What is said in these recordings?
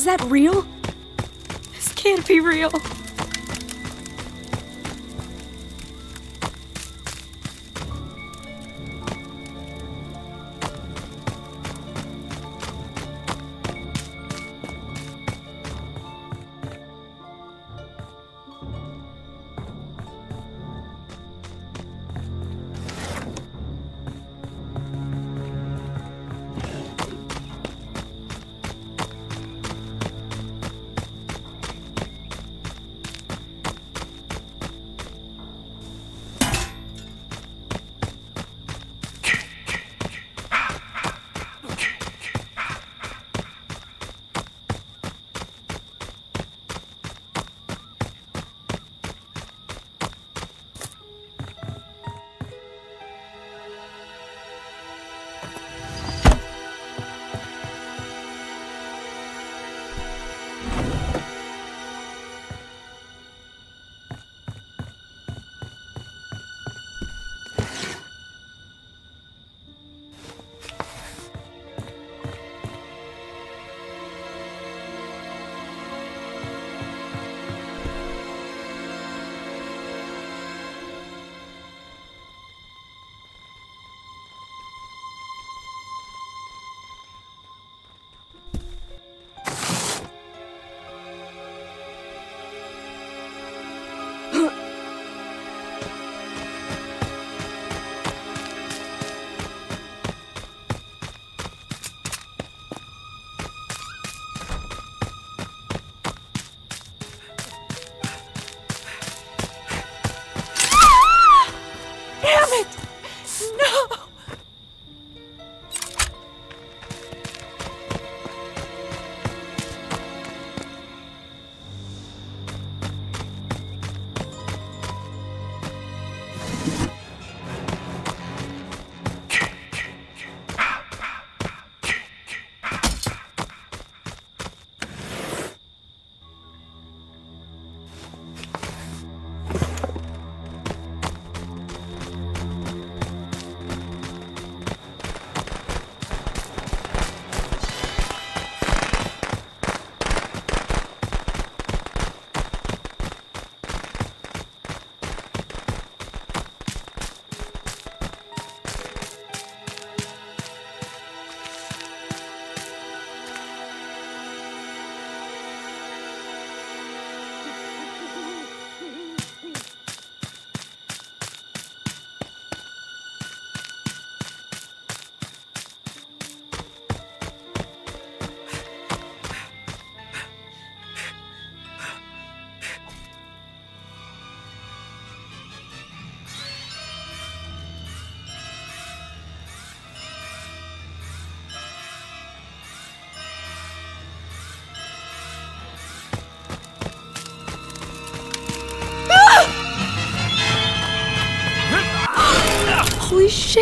Was that real? This can't be real.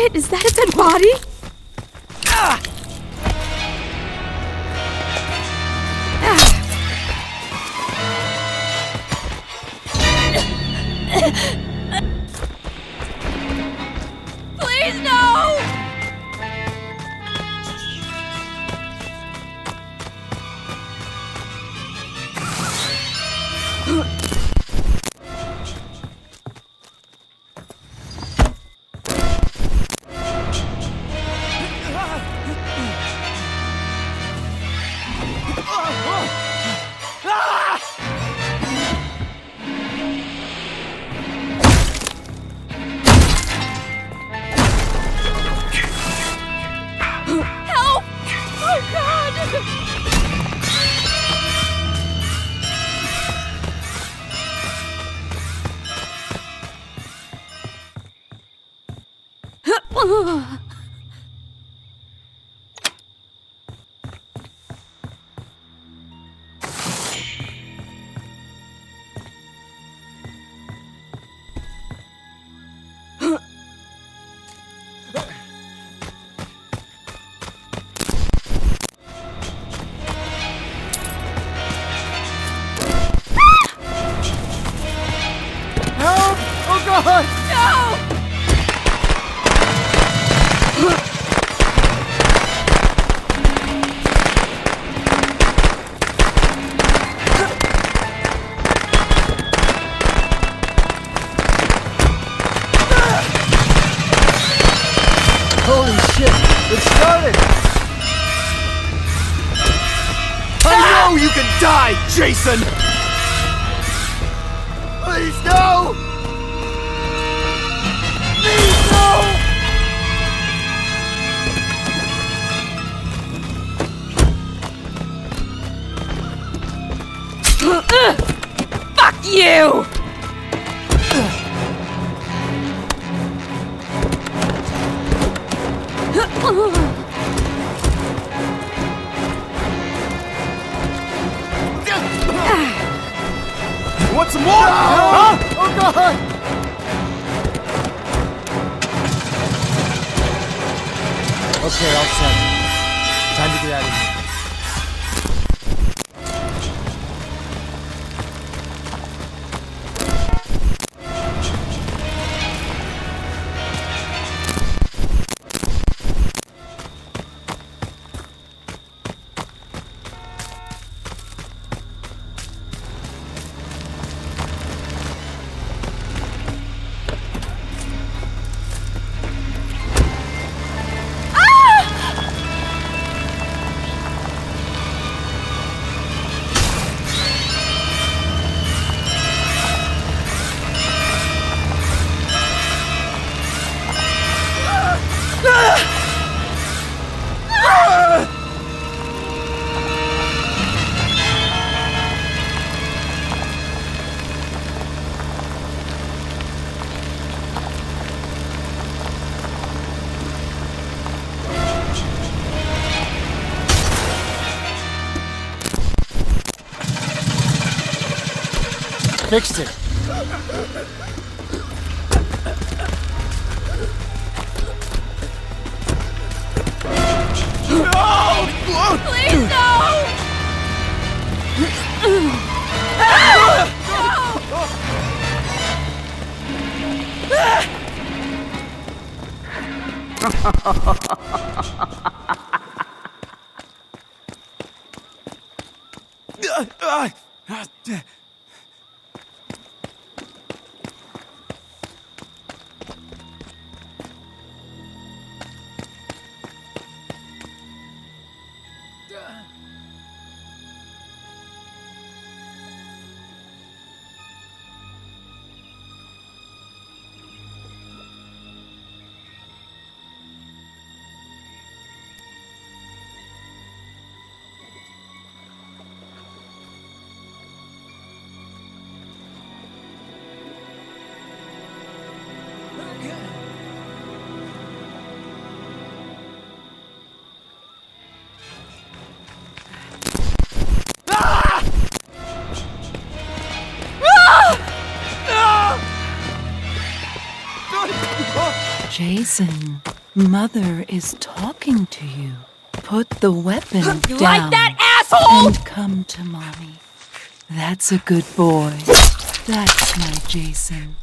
Shit, is that a dead body? Please 啊 shit! It started! I know you can die, Jason! Please, no! Please, no! Uh, uh, fuck you! Some more? Huh? Oh god! Okay, all set. Time to get out of here. Fixed it. Please, no! Uh, uh, Jason, Mother is talking to you. Put the weapon You down like that, asshole? and come to mommy. That's a good boy. That's my Jason.